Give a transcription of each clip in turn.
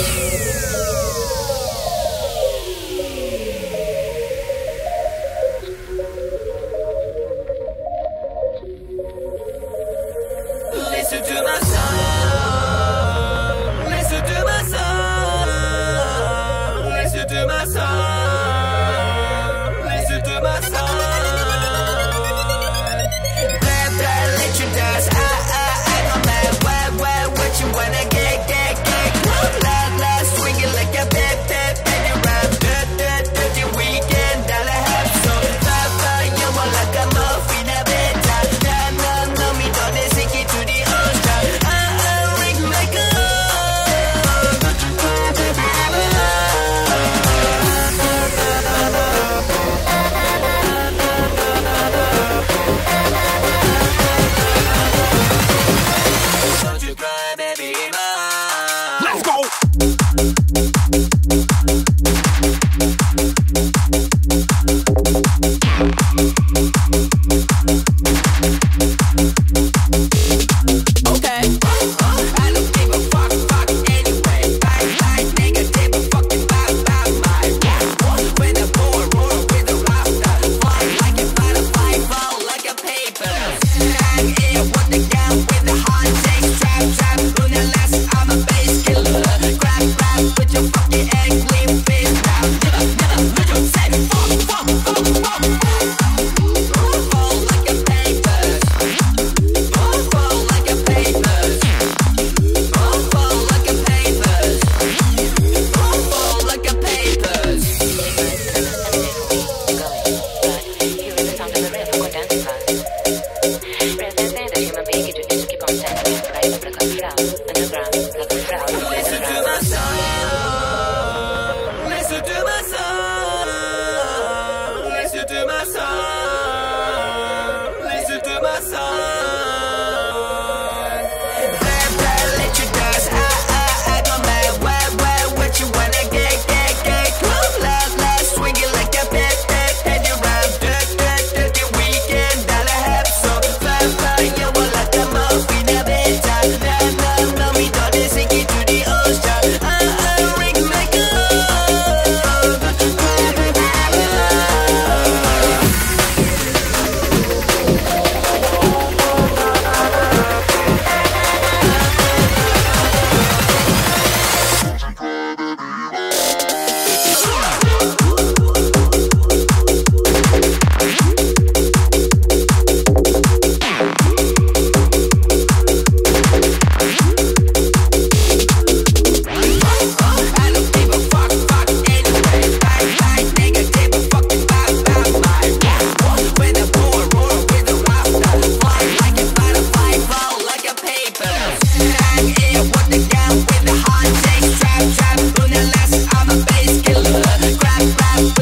Música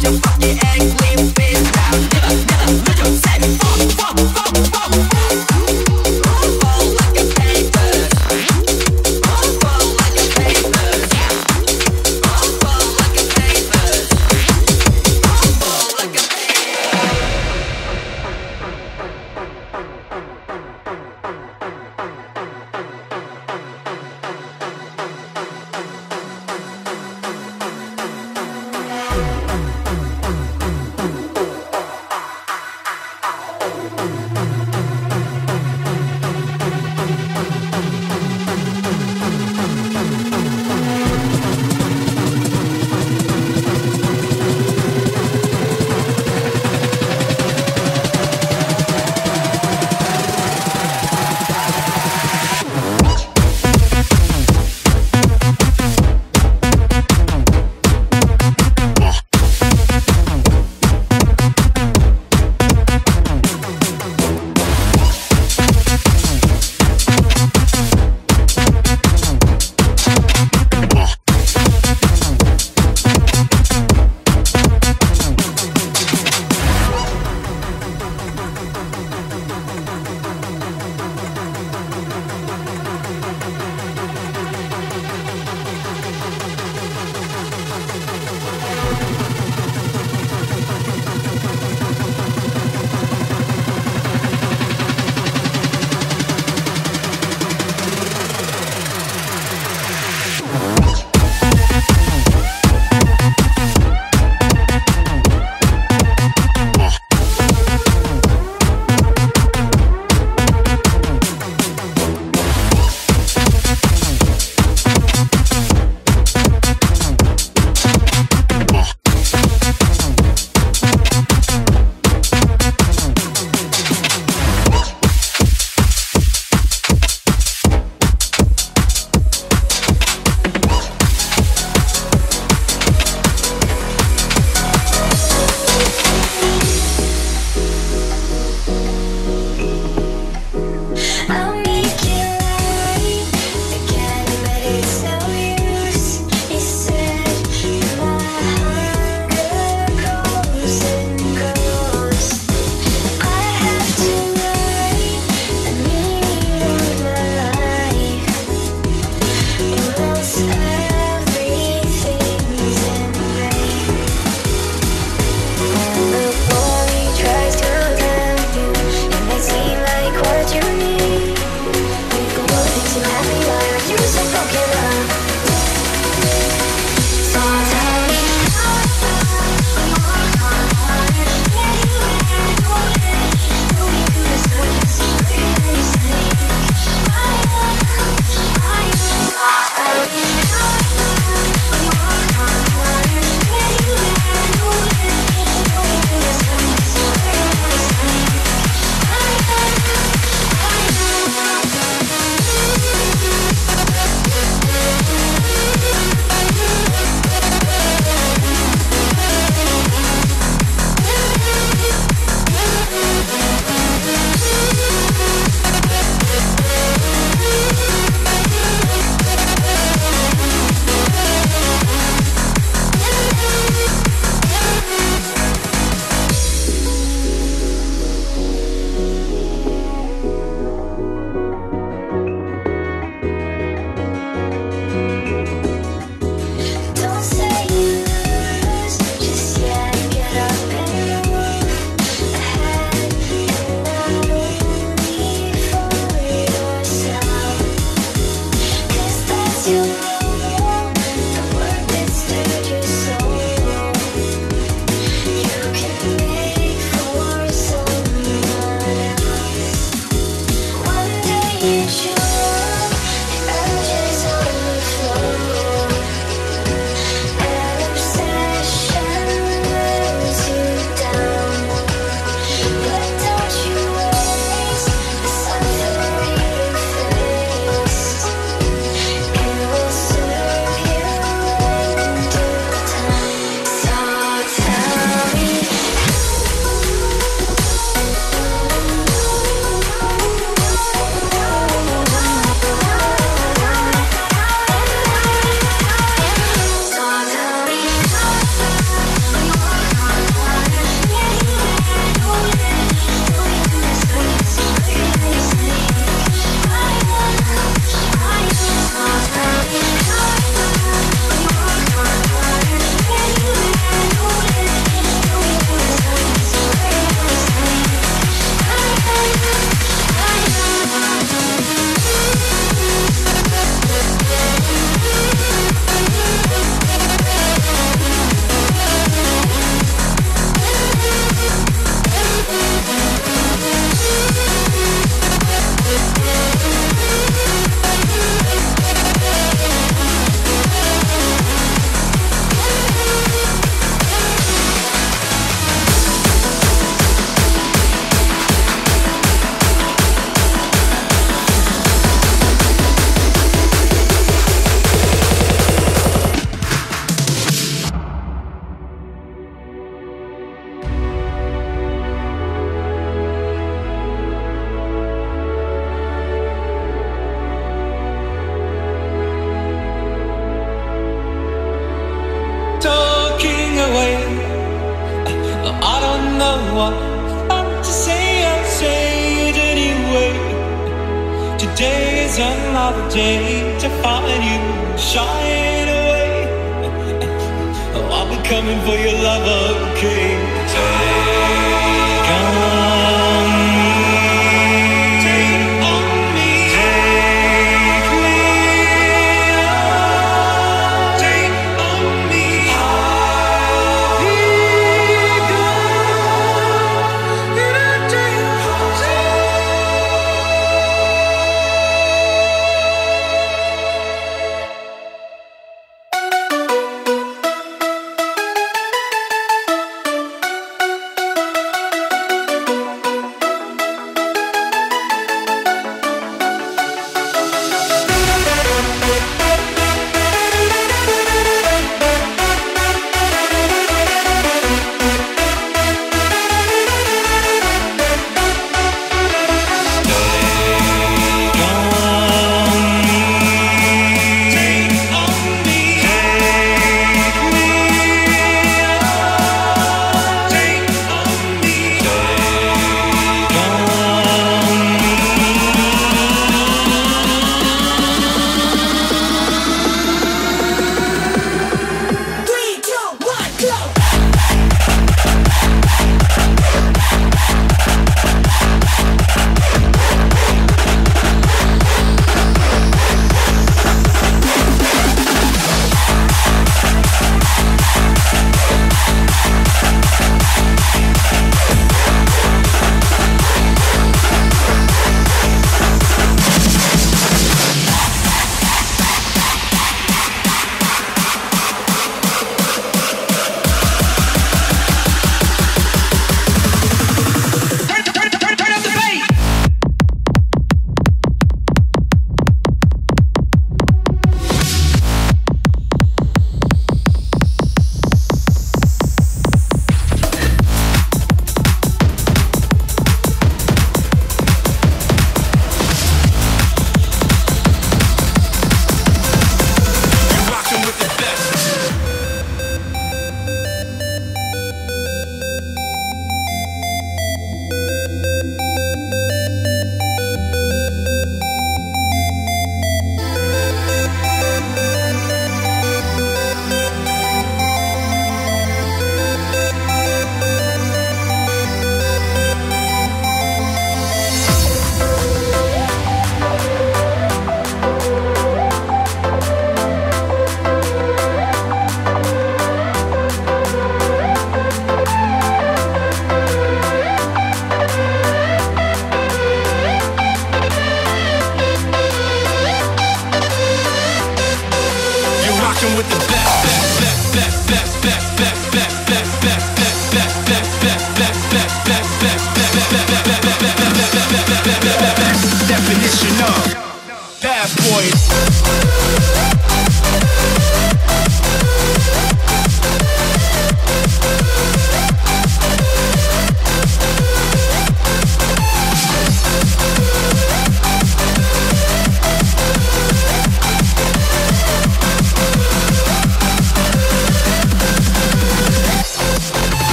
just fuck your ass, leave it down.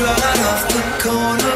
Right off the corner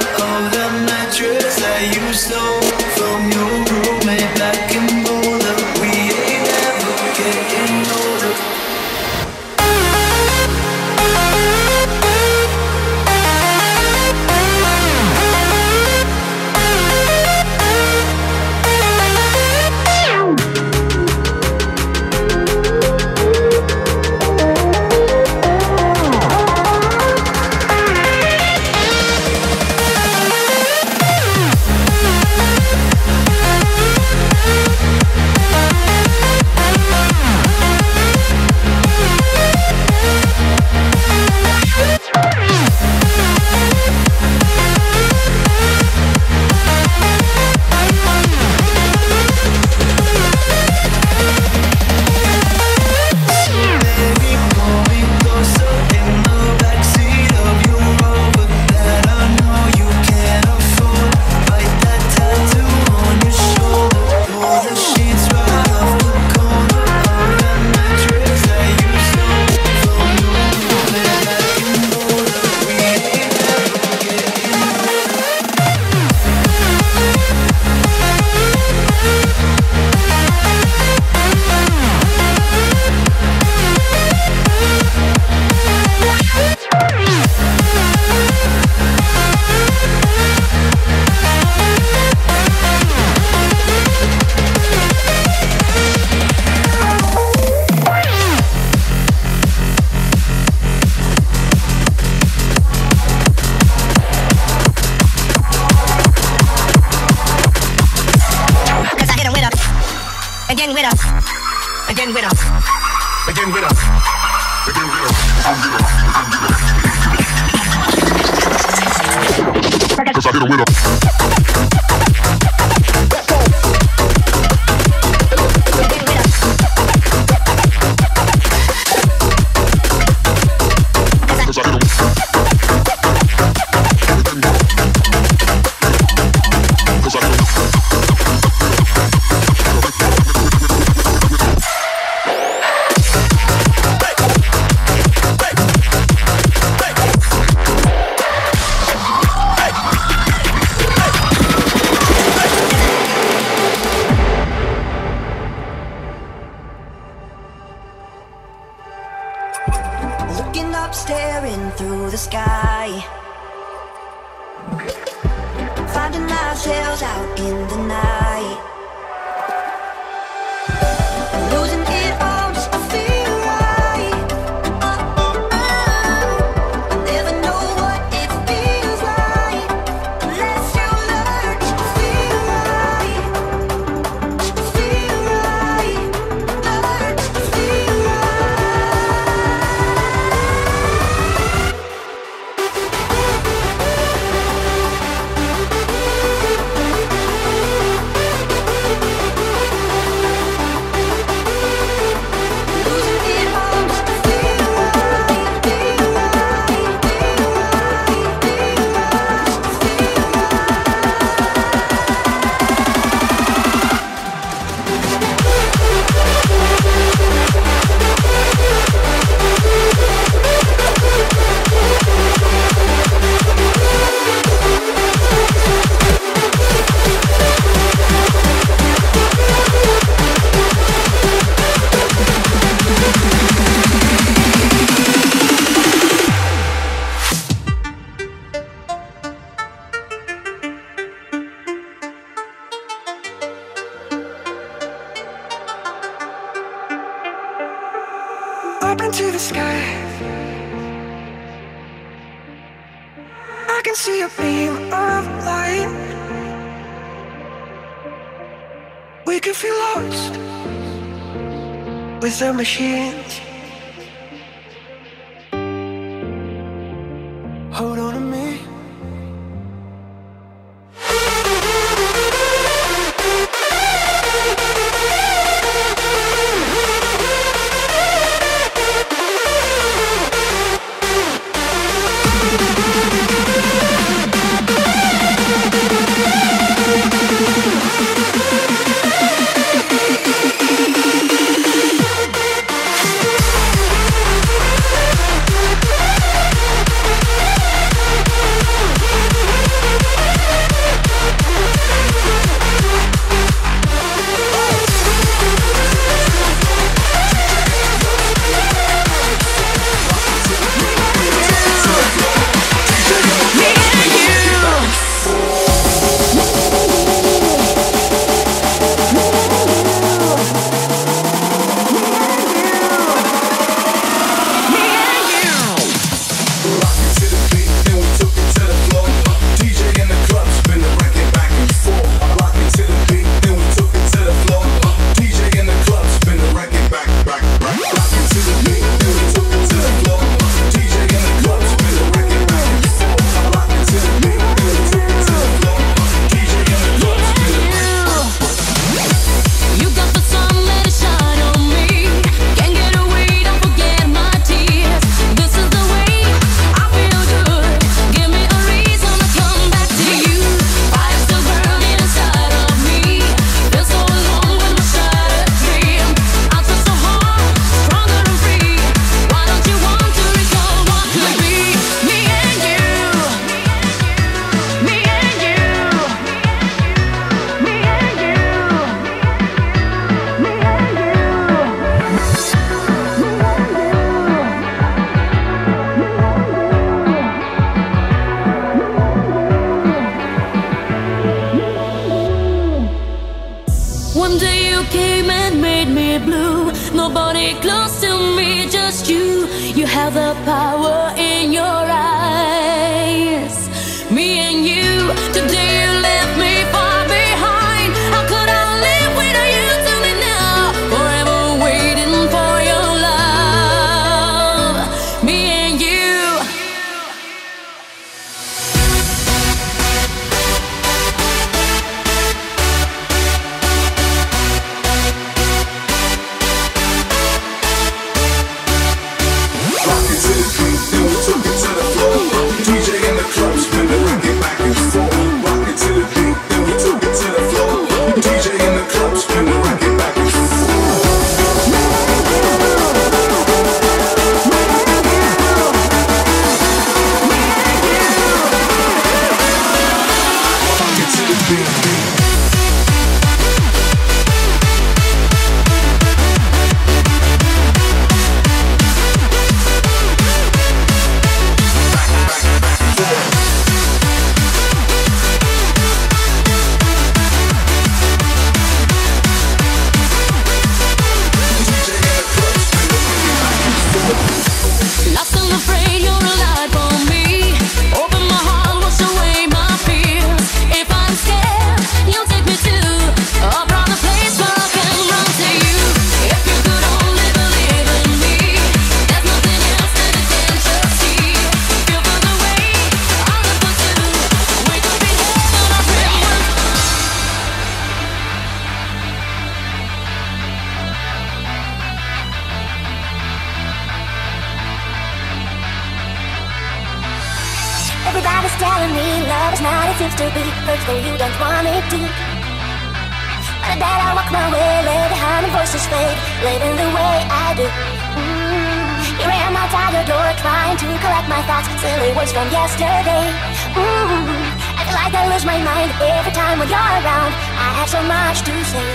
mind every time when you're around. I have so much to say.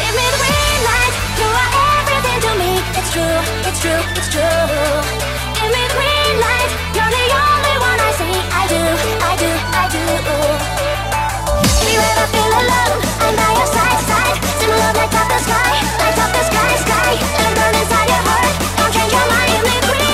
Give me the green light, you are everything to me. It's true, it's true, it's true. Give me the green light, you're the only one I see. I do, I do, I do. We ever feel alone, I'm by your side, side. Send love light up the sky, light up the sky, sky. And burn inside your heart, don't change your mind. Give me the green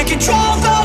Can't control the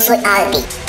az, hogy Albi.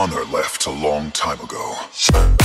honor left a long time ago.